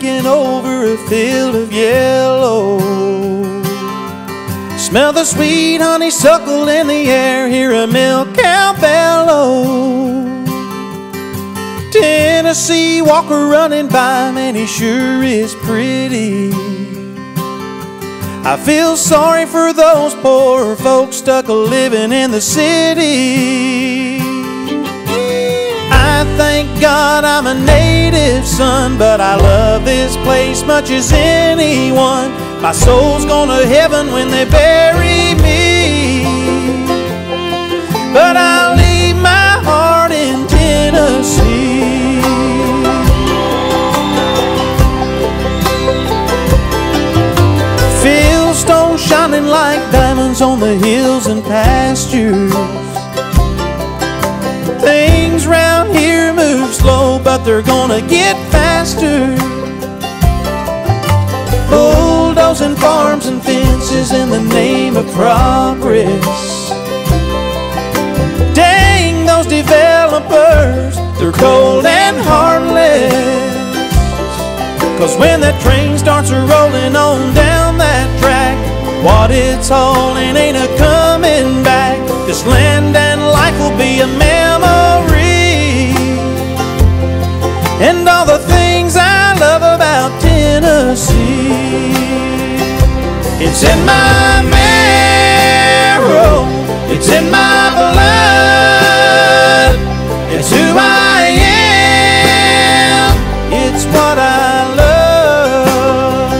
taking over a field of yellow. Smell the sweet honeysuckle in the air, hear a milk cow bellow. Tennessee Walker running by, man, he sure is pretty. I feel sorry for those poor folks stuck a living in the city. Thank God I'm a native son, but I love this place much as anyone. My soul's to heaven when they bury me. But I'll leave my heart in Tennessee. Fieldstone shining like diamonds on the hills and pastures. Things round but they're gonna get faster. Bulldozing farms and fences in the name of progress. Dang those developers, they're cold and heartless. Cause when that train starts rolling on down that track, what it's hauling ain't a coming back. This land and life will be a memory. It's in my marrow, it's in my blood, it's who I am, it's what I love.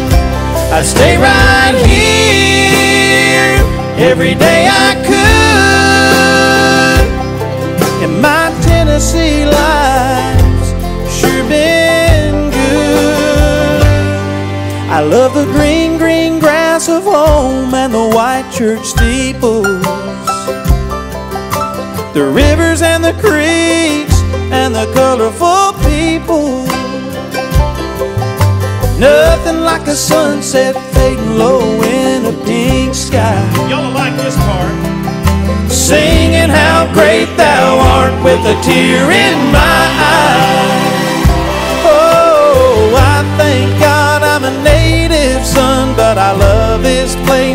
I'd stay right here every day I could, and my Tennessee life's sure been good. I love the green, home and the white church steeples, the rivers and the creeks and the colorful people. Nothing like a sunset fading low in a pink sky. Y'all like this part? Singing how great thou art with a tear in my eye.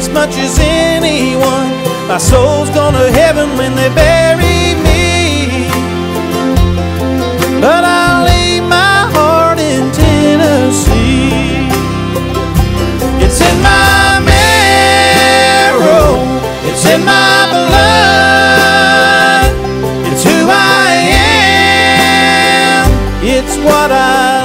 Place much as anyone. My soul's gonna heaven when they bury me. But I'll leave my heart in Tennessee. It's in my marrow, it's in my blood, it's who I am, it's what I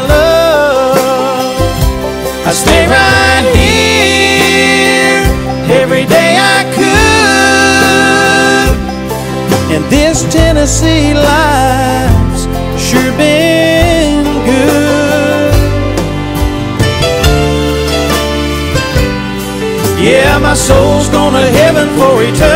this Tennessee life's sure been good. Yeah, my soul's gonna heaven for eternity.